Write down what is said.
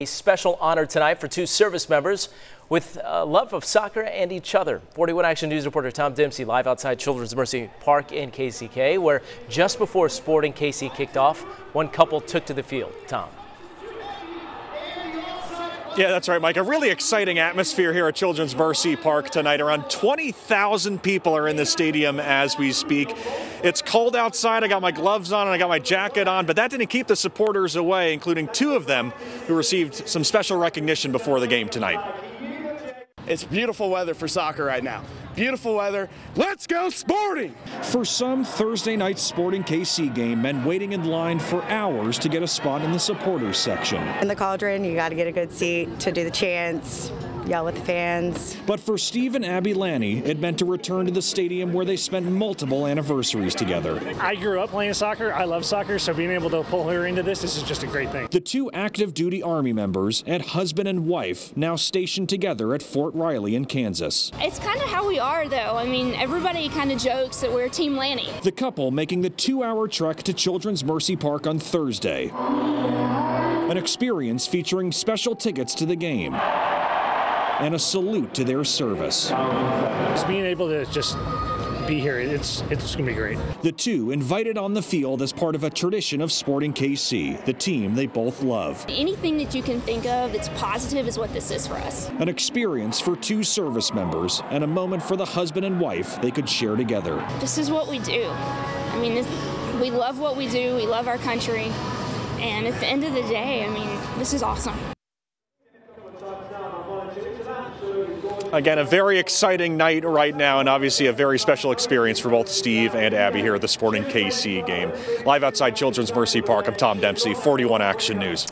A special honor tonight for two service members with a love of soccer and each other. 41 Action News reporter Tom Dempsey live outside Children's Mercy Park in KCK, where just before Sporting KC kicked off, one couple took to the field. Tom. Yeah, that's right, Mike. A really exciting atmosphere here at Children's Mercy Park tonight. Around 20,000 people are in the stadium as we speak. It's cold outside. I got my gloves on and I got my jacket on, but that didn't keep the supporters away, including two of them who received some special recognition before the game tonight. It's beautiful weather for soccer right now. Beautiful weather. Let's go sporting! For some Thursday night Sporting KC game meant waiting in line for hours to get a spot in the supporters section. In the cauldron, you got to get a good seat to do the chants, yell with the fans. But for Steve and Abby Lanny, it meant to return to the stadium where they spent multiple anniversaries together. I grew up playing soccer. I love soccer, so being able to pull her into this, this is just a great thing. The two active duty Army members and husband and wife now stationed together at Fort Riley in Kansas. It's kind of how we are, though. I mean, everybody kind of jokes that we're Team Lanny. The couple making the two hour trek to Children's Mercy Park on Thursday. An experience featuring special tickets to the game and a salute to their service. Just being able to just be here, it's it's going to be great. The two invited on the field as part of a tradition of Sporting KC, the team they both love. Anything that you can think of that's positive is what this is for us. An experience for two service members and a moment for the husband and wife they could share together. This is what we do. I mean, this, we love what we do, we love our country, and at the end of the day, I mean, this is awesome. Again, a very exciting night right now, and obviously a very special experience for both Steve and Abby here at the Sporting KC game. Live outside Children's Mercy Park, I'm Tom Dempsey, 41 Action News.